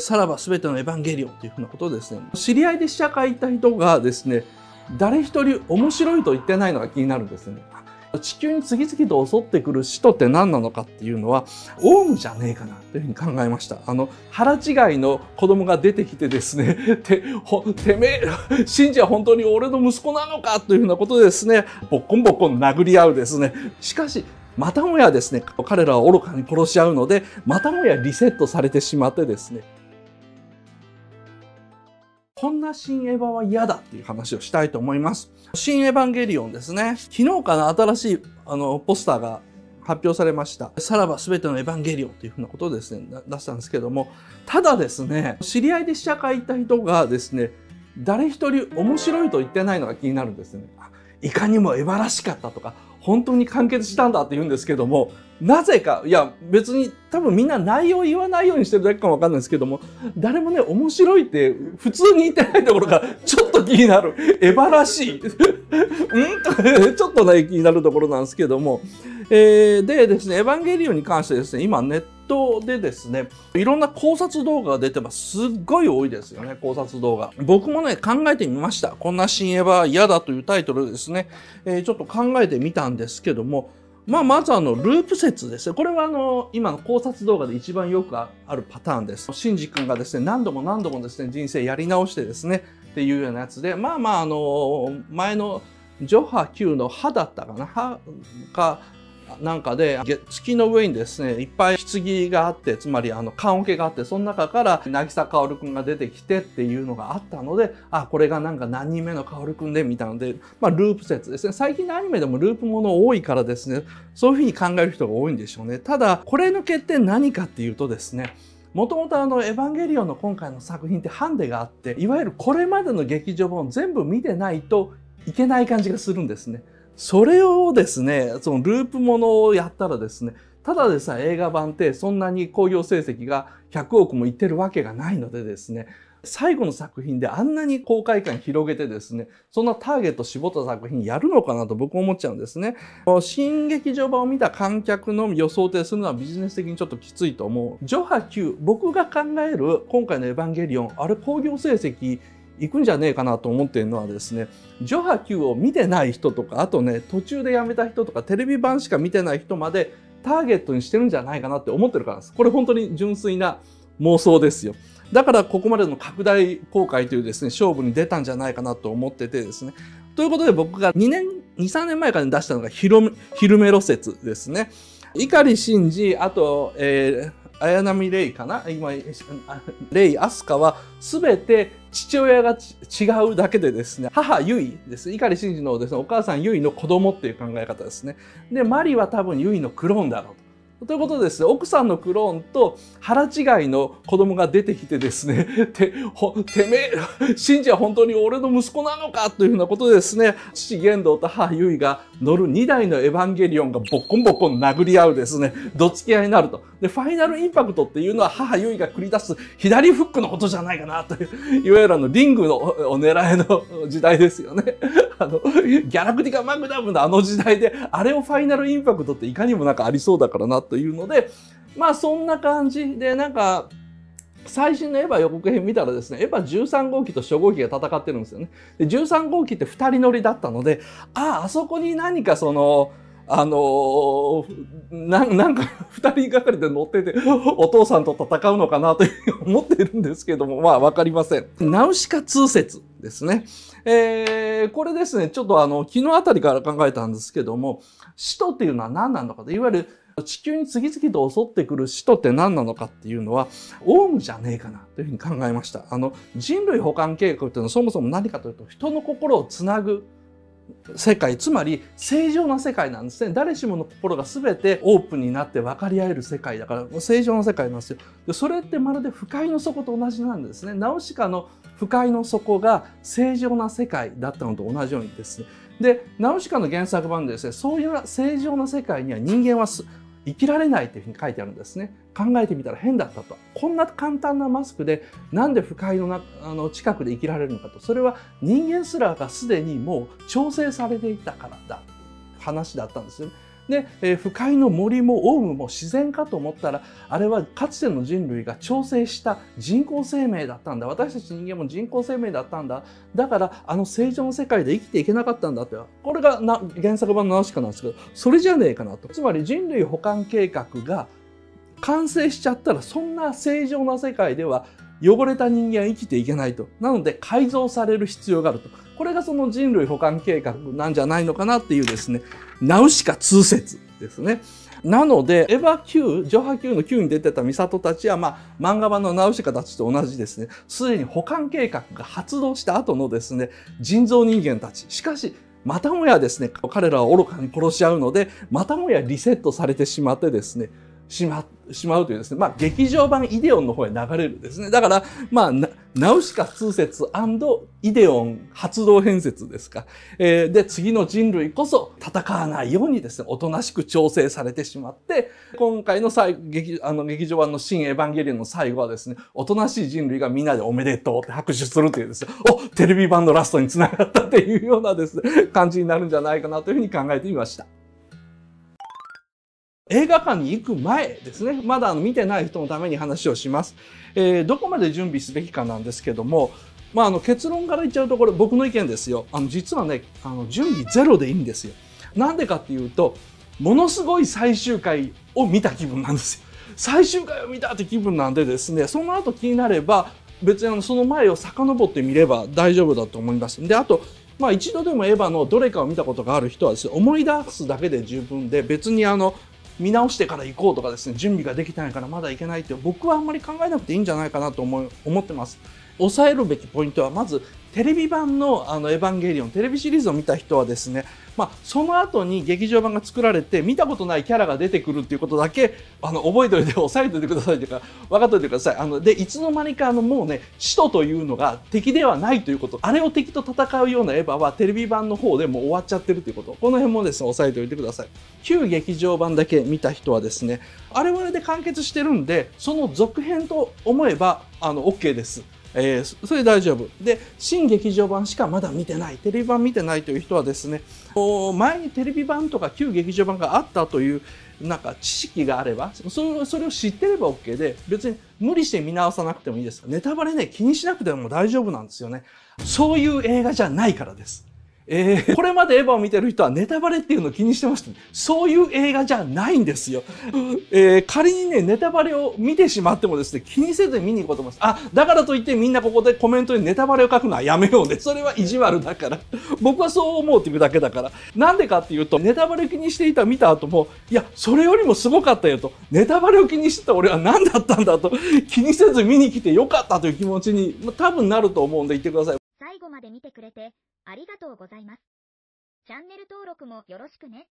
さらば全てのエヴァンゲリオンというふうなことですね、知り合いで試写会行った人がですね、誰一人面白いと言ってないのが気になるんですね。地球に次々と襲ってくる使徒って何なのかっていうのは、オウムじゃねえかなというふうに考えました。あの、腹違いの子供が出てきてですね、て、ほ、てめえ、信者は本当に俺の息子なのかというふうなことでですね、ボッコンボッコン殴り合うですね。しかし、またもやですね、彼らは愚かに殺し合うので、またもやリセットされてしまってですね、こんな新エヴァは嫌だっていう話をしたいと思います。新エヴァンゲリオンですね。昨日かな新しいあのポスターが発表されました。さらば全てのエヴァンゲリオンというふうなことをですね、出したんですけども、ただですね、知り合いで試写会行った人がですね、誰一人面白いと言ってないのが気になるんですね。いかにもエヴァらしかったとか、本当に完結したんだって言うんですけども、なぜか、いや別に多分みんな内容言わないようにしてるだけかもわかんないですけども、誰もね、面白いって普通に言ってないところがちょっと気になる。エヴァらしい。ん？ちょっとね、気になるところなんですけども。えー、でですね、エヴァンゲリオンに関してですね、今ネットでですね、いろんな考察動画が出てます。すっごい多いですよね、考察動画。僕もね、考えてみました。こんな新エヴァ嫌だというタイトルですね、えー、ちょっと考えてみたんですけども、まあ、まずあの、ループ説ですね。これはあの、今の考察動画で一番よくあるパターンです。シンジ君がですね、何度も何度もですね、人生やり直してですね、っていうようなやつで、まあまあ、あの、前のジョハ Q の歯だったかな歯か、なんかで月の上にですねいっぱい棺があってつまりあの棺桶があってその中から渚薫君が出てきてっていうのがあったのであこれがなんか何人目の薫君でみたいなので、まあ、ループ説ですね最近のアニメでもループもの多いからですねそういうふうに考える人が多いんでしょうねただこれの欠点何かっていうとですねもともとあの、エヴァンゲリオンの今回の作品ってハンデがあって、いわゆるこれまでの劇場版全部見てないといけない感じがするんですね。それをですね、そのループものをやったらですね、ただでさえ映画版ってそんなに興行成績が100億もいってるわけがないのでですね、最後の作品であんなに公開感広げてですね、そんなターゲット絞った作品やるのかなと僕思っちゃうんですね。新劇場版を見た観客の予想定するのはビジネス的にちょっときついと思う。ジョハ Q、僕が考える今回のエヴァンゲリオン、あれ興行成績行くんじゃねえかなと思ってるのはですね、ジョハ Q を見てない人とか、あとね、途中でやめた人とか、テレビ版しか見てない人までターゲットにしてるんじゃないかなって思ってるからです。これ本当に純粋な妄想ですよ。だからここまでの拡大公開というですね、勝負に出たんじゃないかなと思っててですね。ということで僕が2年、2、3年前から出したのがヒルメロ説ですね。碇シンジ、あと、えー、綾波レイかな？今、レイ、アスカはすべて父親が違うだけでですね、母ユイです。碇シンジのですね、お母さんユイの子供っていう考え方ですね。で、マリは多分ユイのクローンだろうと。ということですね、奥さんのクローンと腹違いの子供が出てきてですね、て、ほ、てめえ、信者は本当に俺の息子なのかというふうなことでですね、父玄道と母ユイが乗る2台のエヴァンゲリオンがボッコンボッコン殴り合うですね、どっちき合いになると。で、ファイナルインパクトっていうのは母ユイが繰り出す左フックのことじゃないかなという、いわゆるあの、リングのお狙いの時代ですよね。あの、ギャラクティカマグダムのあの時代で、あれをファイナルインパクトっていかにもなんかありそうだからなというので、まあそんな感じで、なんか、最新のエヴァ予告編見たらですね、エヴァ13号機と初号機が戦ってるんですよね。で13号機って2人乗りだったので、ああ、あそこに何かその、あのー、ななんか二人がかりで乗ってて、お父さんと戦うのかなという思ってるんですけども、まあわかりません。ナウシカ通説ですね。えー、これですね、ちょっとあの、昨日あたりから考えたんですけども、使徒っていうのは何なのかと、いわゆる地球に次々と襲ってくる使徒って何なのかっていうのは、オウムじゃねえかなというふうに考えました。あの、人類保管計画っていうのはそもそも何かというと、人の心をつなぐ世界つまり正常な世界なんですね。誰しもの心が全てオープンになって分かり合える世界だから正常な世界なんですよ。でそれってまるで不快の底と同じなんですね。ナウシカの不快の底が正常な世界だったのと同じようにですね。でナウシカの原作版でですねそういう正常な世界には人間は生きられないというふうに書いてあるんですね。考えてみたら変だったと。こんな簡単なマスクでなんで不快のなあの近くで生きられるのかと。それは人間すらがすでにもう調整されていたからだ。話だったんですよね。で、えー、不快の森もオウムも自然かと思ったら、あれはかつての人類が調整した人工生命だったんだ。私たち人間も人工生命だったんだ。だから、あの正常の世界で生きていけなかったんだって。これがな原作版のナウシカなんですけど、それじゃねえかなと。つまり人類保管計画が完成しちゃったら、そんな正常な世界では汚れた人間は生きていけないと。なので改造される必要があると。これがその人類保管計画なんじゃないのかなっていうですね、ナウシカ通説ですね。なので、エヴァ Q、ジョハ Q の Q に出てたミサトたちは、まあ、漫画版のナウシカたちと同じですね、すでに保管計画が発動した後のですね、人造人間たち。しかし、またもやですね、彼らは愚かに殺し合うので、またもやリセットされてしまってですね、しましまうというですね、まあ、劇場版イデオンの方へ流れるんですね。だから、まあ、ナウシカ通説イデオン発動編説ですか。えー、で、次の人類こそ戦わないようにですね、おとなしく調整されてしまって、今回の最劇あの劇場版の新エヴァンゲリオンの最後はですね、おとなしい人類がみんなでおめでとうって拍手するというですね、おテレビ版のラストにつながったっていうようなですね、感じになるんじゃないかなというふうに考えてみました。映画館に行く前ですね。まだあの見てない人のために話をします。えー、どこまで準備すべきかなんですけども、まあ、あの結論から言っちゃうとこれ僕の意見ですよ。あの実はね、あの準備ゼロでいいんですよ。なんでかっていうと、ものすごい最終回を見た気分なんですよ。最終回を見たって気分なんでですね、その後気になれば、別にあのその前を遡ってみれば大丈夫だと思います。で、あと、まあ一度でもエヴァのどれかを見たことがある人はですね、思い出すだけで十分で、別にあの、見直してから行こうとかですね準備ができてないからまだ行けないって僕はあんまり考えなくていいんじゃないかなと思思ってます。抑えるべきポイントはまずテレビ版のあのエヴァンゲリオンテレビシリーズを見た人はですね、まあ、その後に劇場版が作られて見たことないキャラが出てくるっていうことだけあの覚えておいて押さえておいてくださいというか分かっておいてください。あのでいつの間にかあのもうね使徒というのが敵ではないということ。あれを敵と戦うようなエヴァはテレビ版の方でもう終わっちゃってるということ。この辺もですね押さえておいてください。旧劇場版だけ見た人はですねあれはあれで完結してるんでその続編と思えばあの OK です。えー、それ大丈夫。で、新劇場版しかまだ見てない、テレビ版見てないという人はですね、前にテレビ版とか旧劇場版があったというなんか知識があればそれそれを知ってれば OK で別に無理して見直さなくてもいいです。ネタバレね気にしなくても大丈夫なんですよね。そういう映画じゃないからです。えー、これまでエヴァを見てる人はネタバレっていうのを気にしてました、ね、そういう映画じゃないんですよ。えー、仮にね、ネタバレを見てしまってもですね、気にせず見に行こうと思います。あ、だからといってみんなここでコメントにネタバレを書くのはやめようね。それは意地悪だから。僕はそう思うっていうだけだから。なんでかっていうと、ネタバレ気にしていた見た後も、いや、それよりもすごかったよと。ネタバレを気にしてた俺は何だったんだと。気にせず見に来てよかったという気持ちに、多分なると思うんで言ってください。最後まで見てくれてありがとうございます。チャンネル登録もよろしくね。